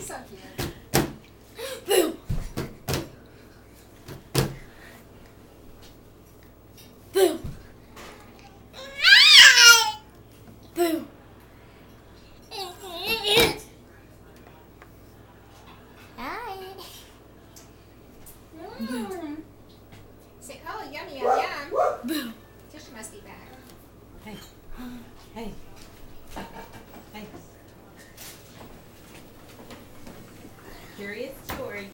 so cute. Hi. Mm. Say, oh, yummy, yum, yum. Boo. Tisha must be back. Hey. Hey. Curious George.